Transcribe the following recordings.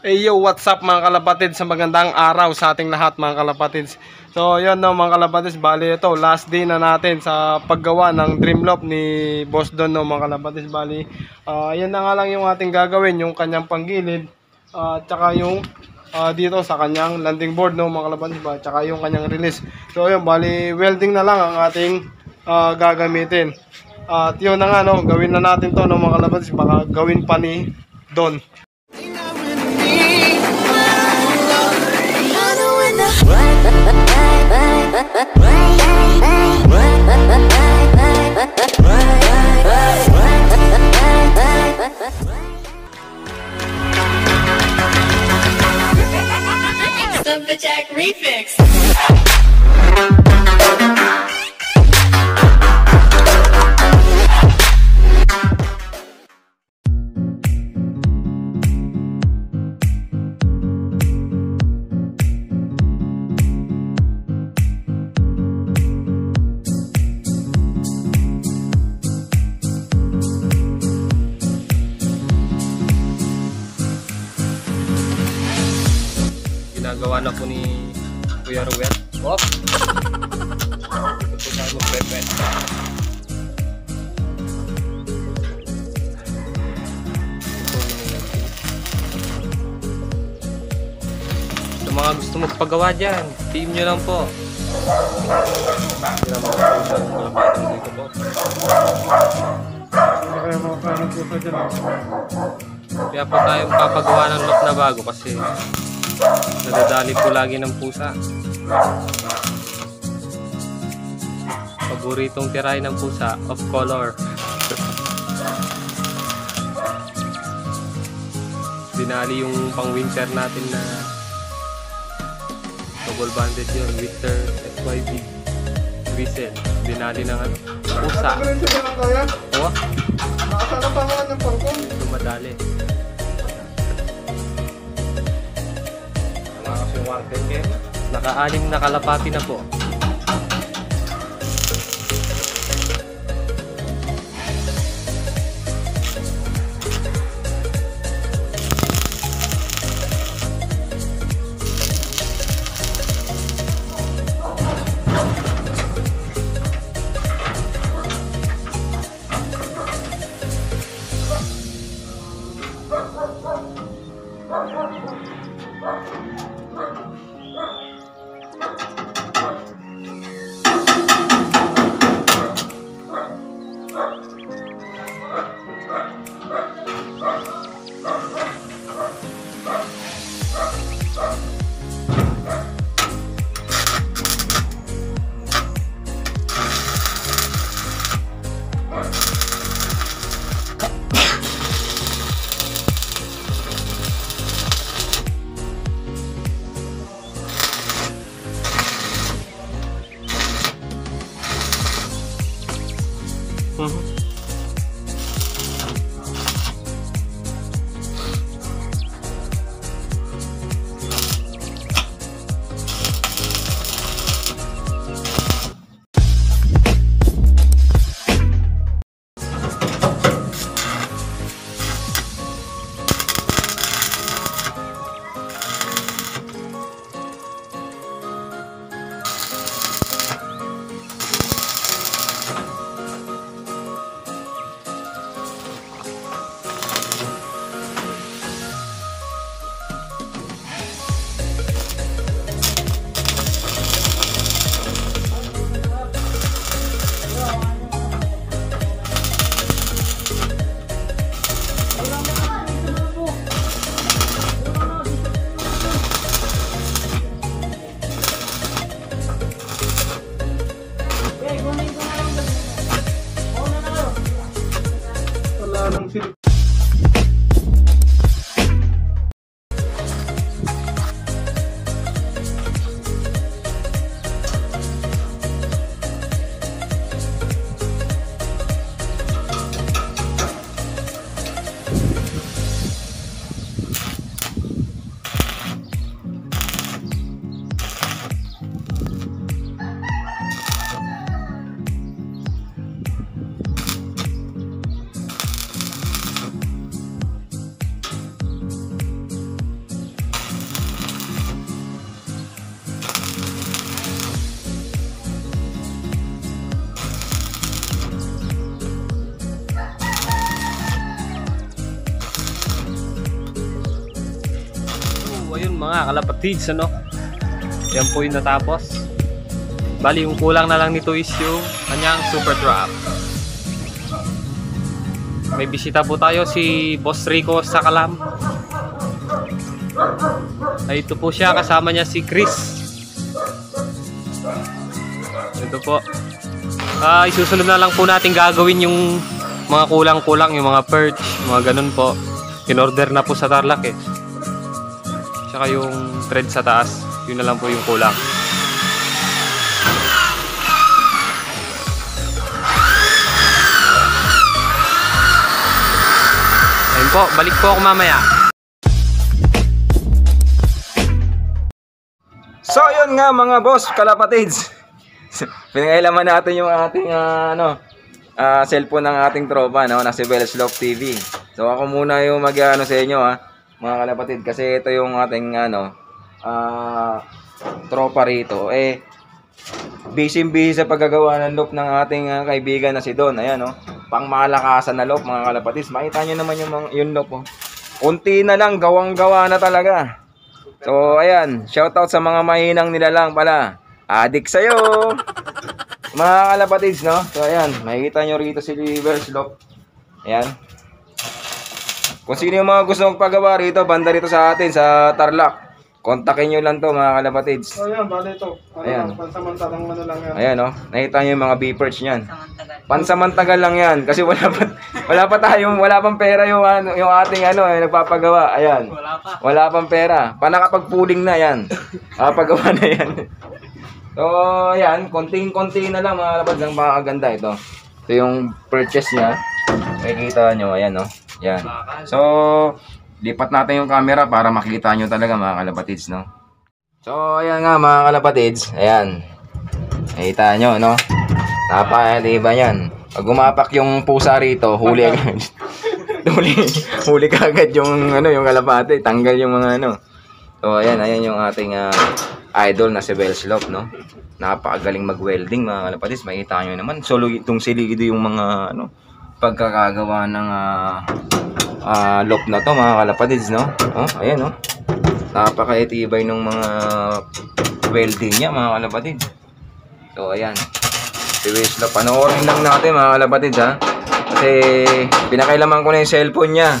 Hey yo, what's up mga kalapatids sa magandang araw sa ating lahat mga kalapatids. So yun no mga kalapatids, bali ito, last day na natin sa paggawa ng dream loft ni Boss Don no mga kalapatids. Bali, ah yan na nga lang yung ating gagawin, yung kanyang panggilid, at tsaka yung ah, dito sa kanyang landing board no mga kalapatids ba, tsaka yung kanyang release. So yun, bali welding na lang ang ating ah, gagamitin. At yun na nga no, gawin na natin to no mga kalapatids, baka gawin pa ni Don. Jack Refix. Ginagawa na po ni Kuya Ruel. Op! Ito po tayo mag-wet-wet. Sa mga gusto magpagawa dyan, team nyo lang po. Hindi naman po siya mga batang dito po. Kaya mga kanan po sa dyan. Kaya po tayo papagawa ng lock na bago kasi nadadali po lagi ng pusa. Paboritong tirahin ng pusa, of color. Dinali yung pang winter natin na double banded yun, winter FYB whistle. Dinali ng ano, pusa. Ano? Oh, Nakasana pa nga ng pangkong. dumadali. Yung warden game. Naka-anim na kalapati na po. Mga kalapatids, ano? Yan po yung natapos. Bali, yung kulang na lang nito is yung kanyang super drop. May bisita po tayo si Boss Rico sa Kalam. Ay, ito po siya, kasama niya si Chris. Ito po. Ah, isusunod na lang po natin gagawin yung mga kulang-kulang, yung mga perch, mga ganun po. In-order na po sa Tarlac eh. Tsaka yung thread sa taas, yun na lang po yung kulang. Ayun po, balik po ako mamaya. So yun nga mga boss, kalapatids. Pinangailaman natin yung ating ah, ano, ah, cellphone ng ating tropa no, na si Bells Love TV. So ako muna yung mag ano sa inyo ha, mga kalapatid kasi ito yung ating ano ah, tropa rito. Eh busy busy sa paggagawa ng loop ng ating ah, kaibigan na si Don. Ayan no. Pangmalakasan na loop mga kalapatids. Makita niyo naman yung yung loop oh. Unti na lang gawang-gawa na talaga. So, ayan. Shoutout sa mga mahinang nilalang pala. Adik sa'yo! Mga kalapatids, no? So, ayan. Makikita nyo rito si Liver Slope. Ayan. Kung sino yung mga gusto magpagawa rito, banda rito sa atin, sa Tarlac. Kontakin nyo lang to, mga kalapatids. So yan, bali ito. Ano Ayan. lang, pansamantalang ano lang yan. Ayan, no? Nakita nyo yung mga beepers niyan. Pansamantagal lang yan. Kasi wala pa, wala pa tayong, wala pang pera yung, ano, yung ating ano, eh, nagpapagawa. Ayan. Wala pa. Wala pang pera. Pa nakapag-pooling na yan. Nakapagawa na yan. So, ayan. Konting-konti na lang mga labad ng makakaganda ito. Ito yung purchase niya. Makikita nyo. Ayan, no? Yan. So, lipat natin yung camera para makita nyo talaga mga kalapatids, no? So, ayan nga mga kalapatids. Ayan. Nakita nyo, no? Napakadiba yan. Pag gumapak yung pusa rito, huli agad. huli, huli ka agad yung, ano, yung kalapate. Tanggal yung mga ano. So, ayan. Ayan yung ating ah, idol na si Belslop, no? Napakagaling mag-welding, mga kalapatids. Makita nyo naman. Solo itong siligido yung mga, ano, pagkakagawa ng ah, ah, loop na to, mga kalapatids, no? Oh, ayan, no? Napakaitibay ng mga welding niya, mga kalapatids. So, ayan. Si Wislop. Panoorin lang natin mga kalapatids ha. Kasi pinakailaman ko na yung cellphone niya.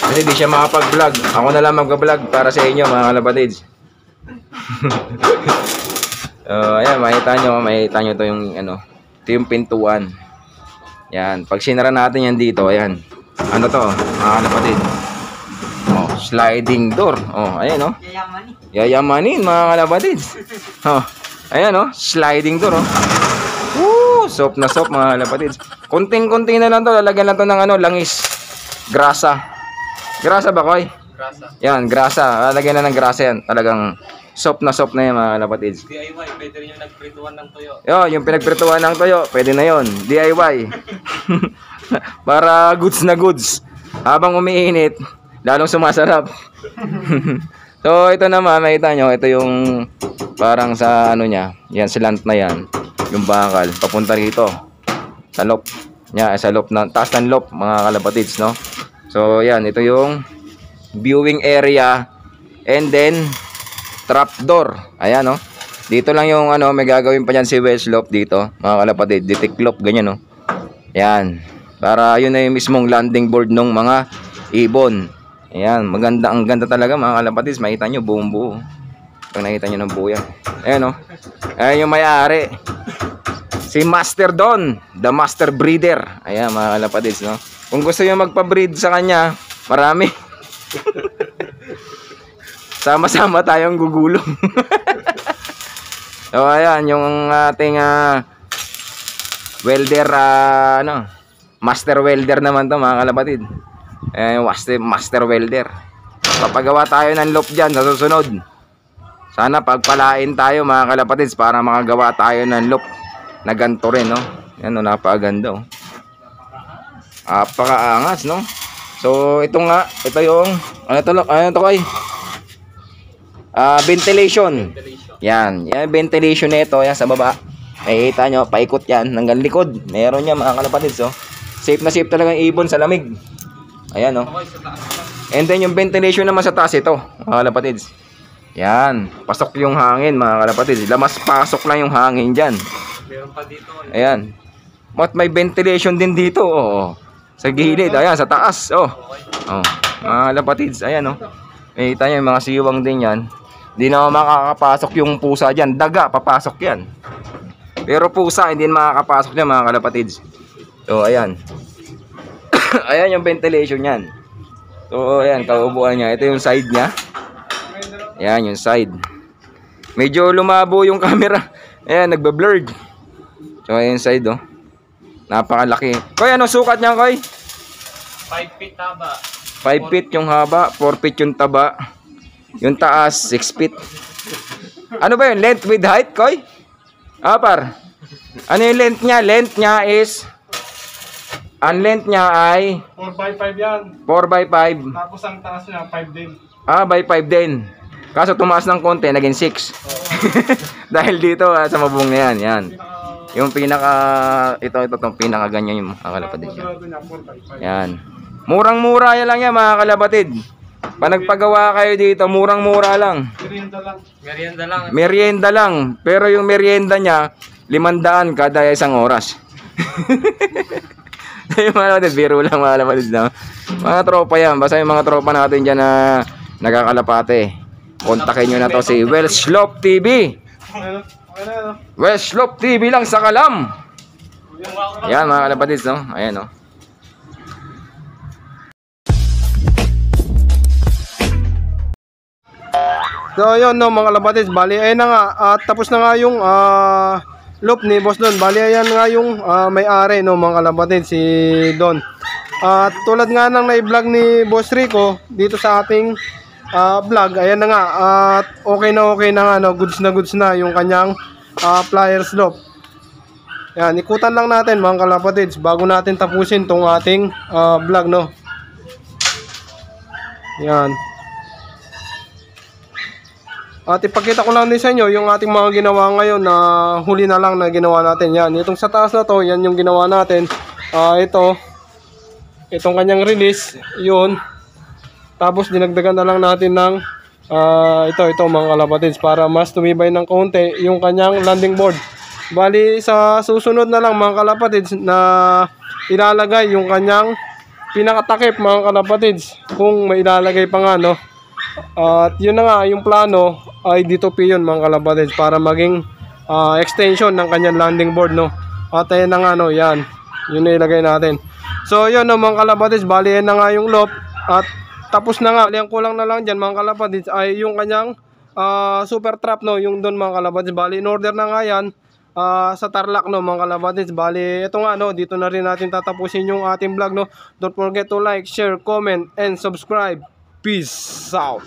Kasi di siya makapag-vlog. Ako na lang mag-vlog para sa inyo mga kalapatids. so, ayan, makita nyo. Makita nyo to yung ano. Ito yung pintuan. Yan. Pag sinara natin yan dito, ayan. Ano to, mga kalapatids. Oh, sliding door. Oh, ayan oh. Yayamanin. Yayamanin mga kalapatids. Oh, ayan oh, sliding door oh. Woo! Soap na soap mga kalapatids. Kunting-kunti na lang to. Lalagyan lang to ng ano, langis. Grasa. Grasa ba, Koy? Grasa. Yan, grasa. Lalagyan na ng grasa yan. Talagang soap na soap na yan mga kalapatids. DIY, pwede rin yung nagprituan ng tuyo. Yo, yung pinagprituan ng toyo, pwede na yon. DIY. Para goods na goods. Habang umiinit, lalong sumasarap. so, ito naman, makita nyo, ito yung parang sa ano niya, yan, slant na yan. Yung bakal, papunta rito. Sa lop. Yan, sa lop na, taas ng lop, mga kalapatids, no? So, yan, ito yung viewing area and then trap door. Ayan, no? Dito lang yung ano, may gagawin pa dyan si Westlope dito, mga kalapatid, ditiklop, ganyan, no? Yan. Para yun na yung mismong landing board ng mga ibon. Ayan, maganda, ang ganda talaga mga kalapatids, makita nyo, buong buo. Pag nakita nyo ng buo yan. Ayan, no? Ayan yung may-ari. Si Master Don, the Master Breeder. Ayan, mga kalapatids, no? Kung gusto nyo magpa-breed sa kanya, marami. Sama-sama tayong gugulong. So ayan, yung ating ah, welder, ah, ano, master welder naman to mga kalapatid. Eh, master, master welder. Papagawa tayo ng loop dyan sa susunod. Sana pagpalain tayo mga kalapatids para makagawa tayo ng loop na ganito rin, no? Yan, no, napakaganda, oh. Napakaangas, no? So, ito nga, ito yung, ano to, ano to kay? Ah, ventilation. Yan, yan ventilation nito, yan sa baba. Makikita nyo, paikot yan hanggang likod. Meron yan mga kalapatids, oh. Safe na safe talaga yung ibon sa lamig. Ayan, oh. And then yung ventilation naman sa taas ito, mga kalapatids. Yan, pasok yung hangin mga kalapatids. Lamas pasok lang yung hangin dyan. Meron pa dito. Ayan. At may ventilation din dito. Oo. Sa gilid. Ayan, sa taas. Oh. Oh. Mga kalapatids. Ayan, oh. Makita nyo yung mga siwang din yan. Hindi na makakapasok yung pusa dyan. Daga, papasok yan. Pero pusa, hindi na makakapasok dyan mga kalapatids. So, ayan. ayan yung ventilation yan. So, ayan, kaubuan niya. Ito yung side niya. Ayan, yung side. Medyo lumabo yung camera. Ayan, nagbe-blurred. So, ayan yung side, oh. Napakalaki. Koy, ano sukat niya, Koy? 5 feet haba. 5 feet yung haba, 4 feet yung taba. Yung taas, 6 feet. Ano ba yun? Length with height, Koy? Ah, par. Ano yung length niya? Length niya is... Ang length niya ay 4 by 5 yan. 4 by 5. Tapos ang taas niya, 5 din. Ah, by 5 din. Kaso tumaas ng konti, naging 6. Dahil dito, ah, sa mabung na yan. Yan. Yung pinaka... Ito, ito, itong pinaka ganyan yung mga kalapatid. Yan. Sigurado niya, 4 by 5. Yan. Murang-mura yan lang yan mga kalabatid. Pag nagpagawa kayo dito, murang-mura lang. Merienda lang. Merienda lang. Merienda lang. Pero yung merienda niya, limandaan kada isang oras. yung mga kalabatid, biro lang mga kalabatid. No? Mga tropa yan. Basta yung mga tropa natin dyan na nagakalapate. Kontakin nyo na to si Welsh Slope TV. Na, na, Slope TV lang sa Kalam. Yan mga kalapatids, no? Ayan, no? So yun no mga labatids, bali ayun na nga at tapos na nga yung ah, loop ni Boss Don. Bali ayan nga yung ah, may-ari no mga labatids si Don. At tulad nga ng na-vlog ni Boss Rico dito sa ating ah, vlog, ayan na nga at okay na okay na nga no, goods na goods na yung kanyang ah, pliers loop. Yan, ikutan lang natin mga kalapatids bago natin tapusin tong ating ah, vlog no. Yan. At ipakita ko lang din sa inyo yung ating mga ginawa ngayon na huli na lang na ginawa natin. Yan, itong sa taas na to, yan yung ginawa natin. Ah, ito, itong kanyang release, yun. Tapos dinagdagan na lang natin ng ah, ito, ito mga kalapatids para mas tumibay ng konti yung kanyang landing board. Bali, sa susunod na lang mga kalapatids na ilalagay yung kanyang pinakatakip mga kalapatids kung may ilalagay pa nga no. At yun na nga, yung plano ay dito po yun mga kalapatids para maging ah, extension ng kanyang landing board no. At ayan na nga no, yan. Yun na ilagay natin. So yun no mga kalapatids, bali na nga yung loop at tapos na nga. Ang kulang na lang dyan mga kalapatids ay yung kanyang ah, super trap no, yung doon mga kalapatids. Bali in order na nga yan ah, sa Tarlac no mga kalapatids. Bali ito nga no, dito na rin natin tatapusin yung ating vlog no. Don't forget to like, share, comment and subscribe. Peace out.